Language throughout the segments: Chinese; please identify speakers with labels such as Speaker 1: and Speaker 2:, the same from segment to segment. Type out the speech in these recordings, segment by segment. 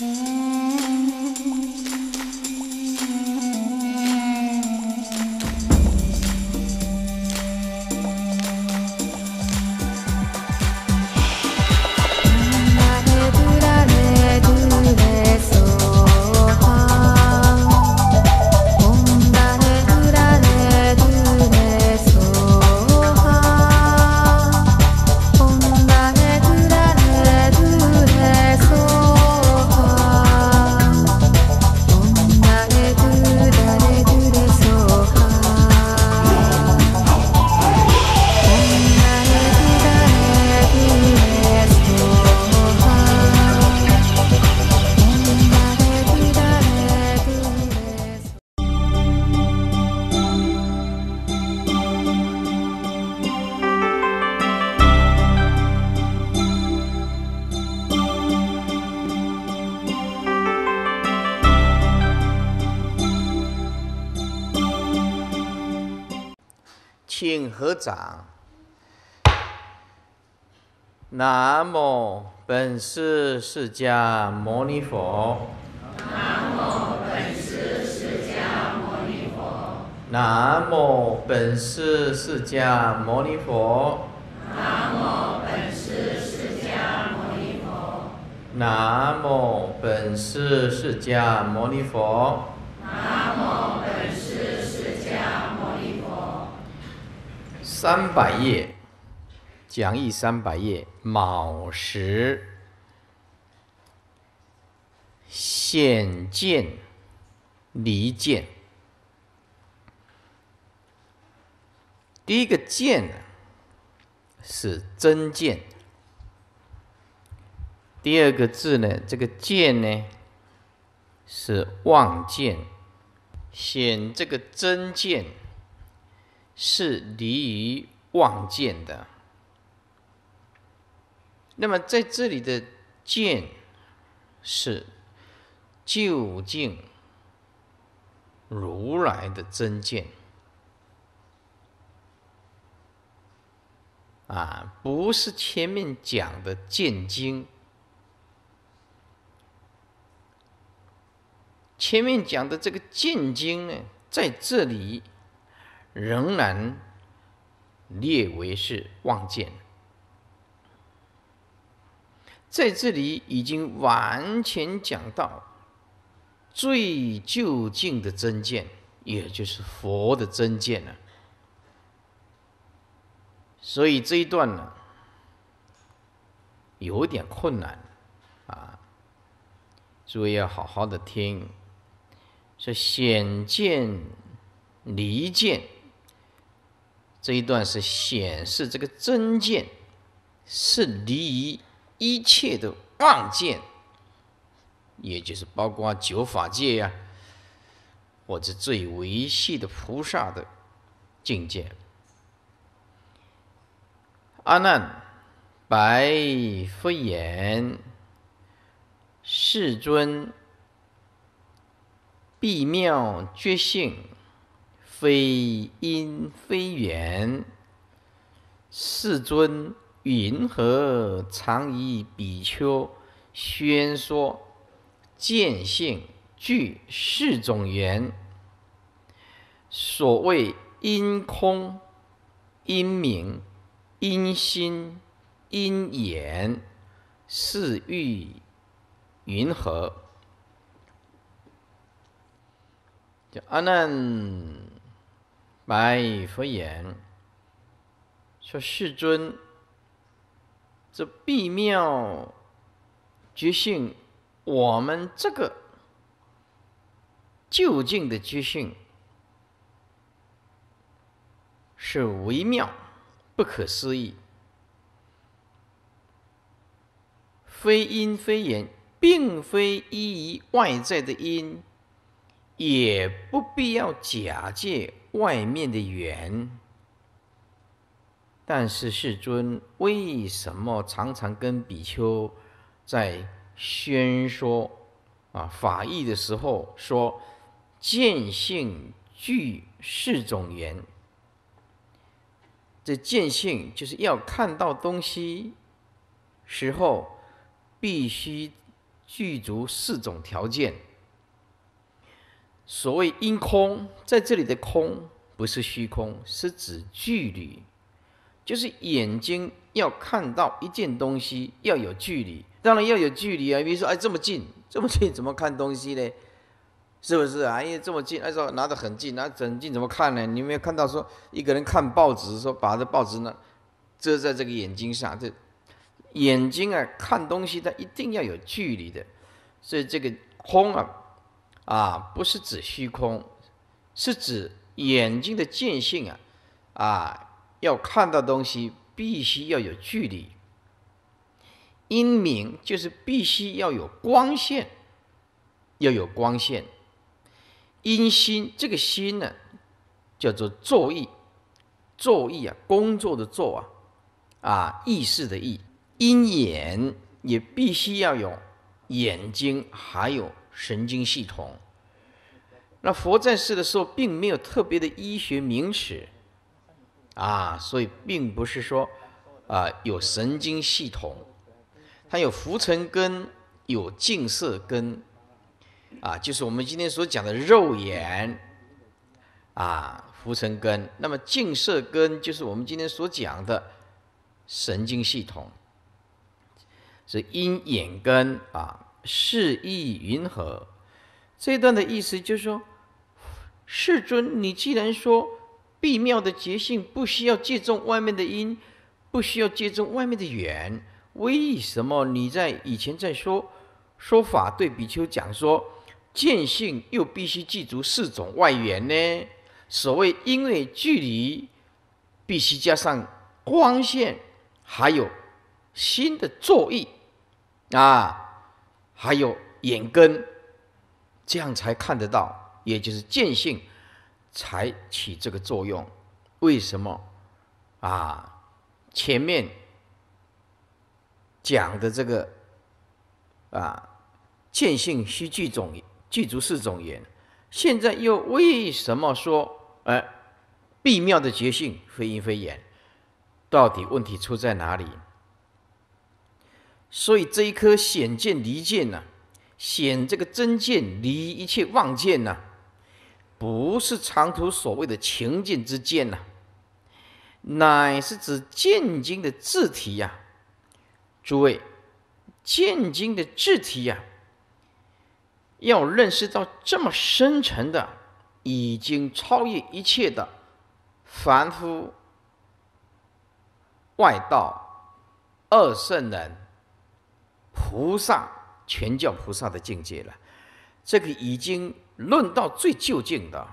Speaker 1: Mm. 请合掌。南无本师释迦牟尼佛。
Speaker 2: 南无本师释迦牟尼佛。
Speaker 1: 南无本师释迦牟尼佛。
Speaker 2: 南无本师释迦牟尼佛。
Speaker 1: 南无本师释迦牟尼佛。
Speaker 2: 南无
Speaker 1: 三百页，讲义三百页，卯时显见离见。第一个见呢是真见，第二个字呢，这个见呢是望见，显这个真见。是离于望见的。那么在这里的见是究竟如来的真见啊，不是前面讲的见经。前面讲的这个见经呢，在这里。仍然列为是望见，在这里已经完全讲到最究竟的真见，也就是佛的真见了。所以这一段呢，有点困难啊，诸位要好好的听，说显见、离见。这一段是显示这个真见是离于一切的妄见，也就是包括九法界呀，或者最维系的菩萨的境界。阿难，白佛言：“世尊，必妙觉性。”非因非缘，世尊云何常以比丘宣说见性具四种缘？所谓因空、因明、因心、因眼，是欲云何？叫阿难。白佛言：“说世尊，这必妙觉性，我们这个究竟的觉性是微妙、不可思议，非因非言，并非依于外在的因，也不必要假借。”外面的缘，但是世尊为什么常常跟比丘在宣说啊法义的时候说见性具四种缘？这见性就是要看到东西时候，必须具足四种条件。所谓因空，在这里的空不是虚空，是指距离，就是眼睛要看到一件东西要有距离，当然要有距离啊。比如说，哎，这么近，这么近，怎么看东西呢？是不是啊？因为这么近，哎，说拿得很近，拿很近怎么看呢？你有没有看到说一个人看报纸，说把这报纸呢遮在这个眼睛上，这眼睛啊看东西，它一定要有距离的，所以这个空啊。啊，不是指虚空，是指眼睛的见性啊！啊，要看到东西，必须要有距离。阴明就是必须要有光线，要有光线。阴心这个心呢，叫做作意，作意啊，工作的作啊，啊，意识的意。阴眼也必须要有眼睛，还有。神经系统，那佛在世的时候，并没有特别的医学名词，啊，所以并不是说啊有神经系统，它有浮尘根，有净色根，啊，就是我们今天所讲的肉眼，啊，浮尘根，那么净色根就是我们今天所讲的神经系统，是阴眼根啊。示意云何？这段的意思就是说，世尊，你既然说必妙的觉性不需要借重外面的因，不需要借重外面的缘，为什么你在以前在说说法对比丘讲说见性又必须记住四种外缘呢？所谓因为距离必须加上光线，还有心的作意啊。还有眼根，这样才看得到，也就是见性才起这个作用。为什么啊？前面讲的这个啊，见性须具种具足四种言，现在又为什么说哎，必妙的觉性非因非言？到底问题出在哪里？所以这一颗显见离见呢，显这个真见离一切妄见呢，不是长途所谓的情见之见呐，乃是指见经的字体呀。诸位，见经的字体呀，要认识到这么深沉的，已经超越一切的凡夫、外道、二圣人。菩萨全教菩萨的境界了，这个已经论到最究竟的，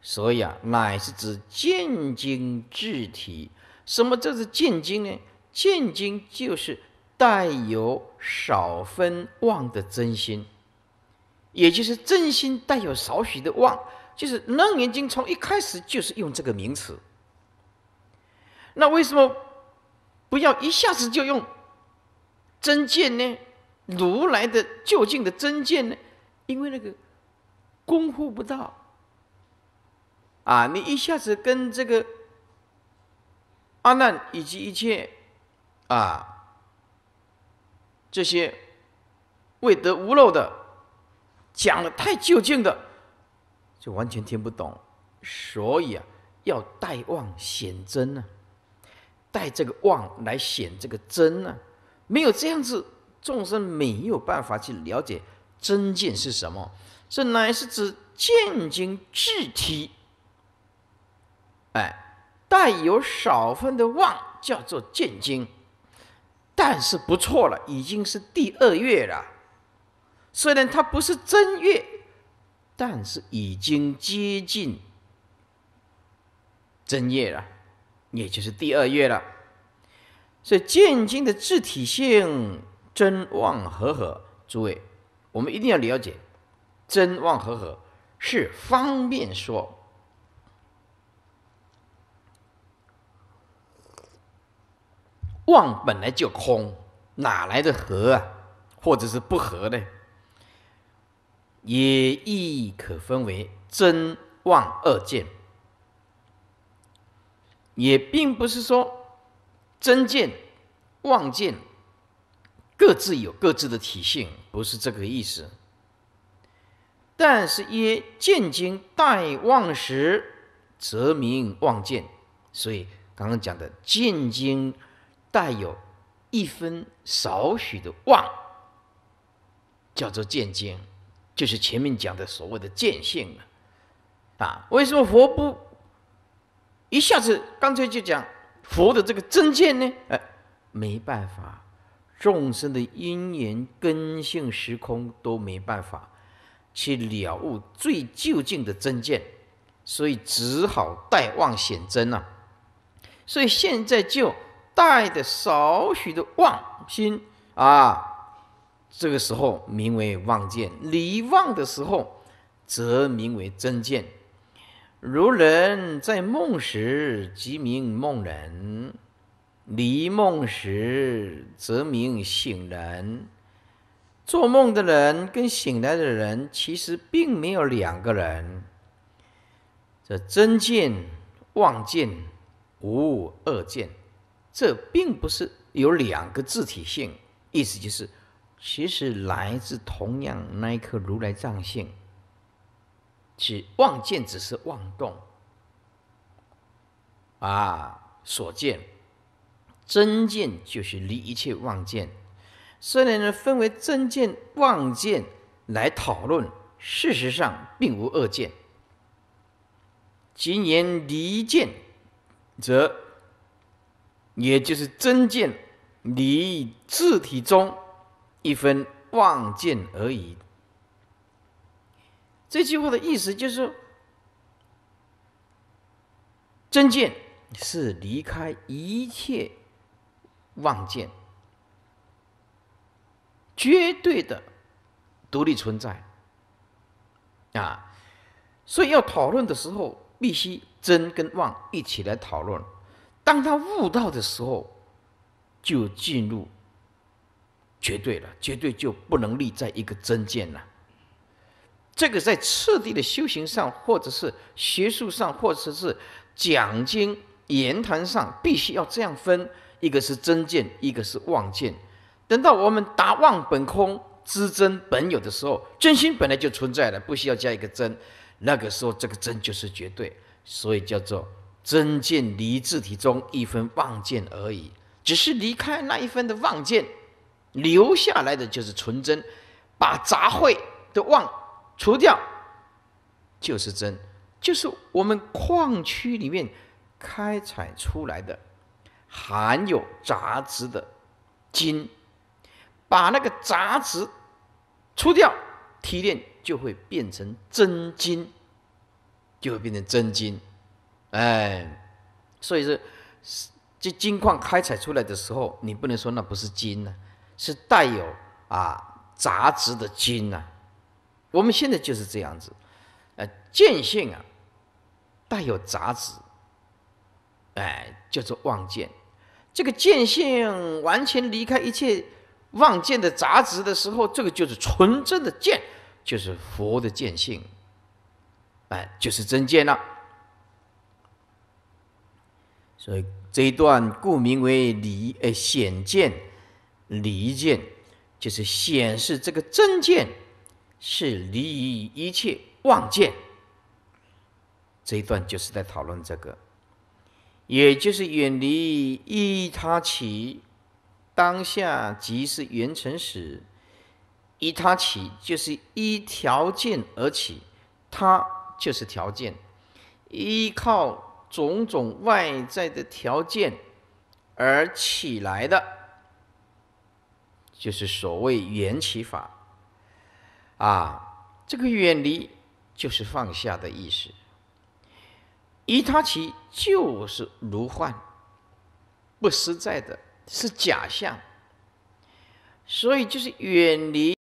Speaker 1: 所以啊，乃是指见经智体。什么叫做见经呢？见经就是带有少分妄的真心，也就是真心带有少许的妄，就是《楞严经》从一开始就是用这个名词。那为什么不要一下子就用？真见呢？如来的究竟的真见呢？因为那个功夫不到啊！你一下子跟这个阿难以及一切啊这些未得无漏的讲的太究竟的，就完全听不懂。所以啊，要带妄显真呢，带这个妄来显这个真呢。没有这样子，众生没有办法去了解真见是什么。这乃是指见经智体，哎，带有少分的妄，叫做见经。但是不错了，已经是第二月了。虽然它不是正月，但是已经接近正月了，也就是第二月了。所以见经的自体性真妄和合，诸位，我们一定要了解，真妄和合是方便说。妄本来就空，哪来的合啊？或者是不合呢？也亦可分为真妄二见，也并不是说。真见、妄见各自有各自的体性，不是这个意思。但是曰见经待妄时，则名妄见。所以刚刚讲的见经带有一分少许的妄，叫做见经，就是前面讲的所谓的见性啊。啊，为什么佛不一下子干脆就讲佛的这个真见呢？哎，没办法，众生的因缘根性时空都没办法去了悟最究竟的真见，所以只好待妄显真啊。所以现在就带的少许的妄心啊，这个时候名为妄见；离妄的时候，则名为真见。如人在梦时，即名梦人；离梦时，则名醒人。做梦的人跟醒来的人，其实并没有两个人。这真见、妄见，无二见，这并不是有两个自体性。意思就是，其实来自同样那一颗如来藏性。其妄见，只是妄动啊，所见真见就是离一切妄见。虽然呢分为真见、妄见来讨论，事实上并无二见。今言离见，则也就是真见离自体中一分妄见而已。这句话的意思就是：真见是离开一切妄见，绝对的独立存在啊！所以要讨论的时候，必须真跟妄一起来讨论。当他悟到的时候，就进入绝对了，绝对就不能立在一个真见了。这个在次第的修行上，或者是学术上，或者是讲经言谈上，必须要这样分：一个是真见，一个是妄见。等到我们达妄本空知真本有的时候，真心本来就存在了，不需要加一个真。那个时候，这个真就是绝对，所以叫做真见离自体中一分妄见而已。只是离开那一分的妄见，留下来的就是纯真，把杂秽的妄。除掉就是真，就是我们矿区里面开采出来的含有杂质的金，把那个杂质除掉，提炼就会变成真金，就会变成真金。哎，所以说，这金矿开采出来的时候，你不能说那不是金呢，是带有啊杂质的金呢。我们现在就是这样子，呃，见性啊，带有杂质，哎，叫做妄见。这个见性完全离开一切妄见的杂质的时候，这个就是纯真的见，就是佛的见性，哎，就是真见了。所以这一段故名为离，哎，显见离见，就是显示这个真见。是离一切妄见，这一段就是在讨论这个，也就是远离依他起，当下即是缘成时，依他起就是依条件而起，他就是条件，依靠种种外在的条件而起来的，就是所谓缘起法。啊，这个远离就是放下的意思。依他起就是如幻，不实在的，是假象。所以就是远离。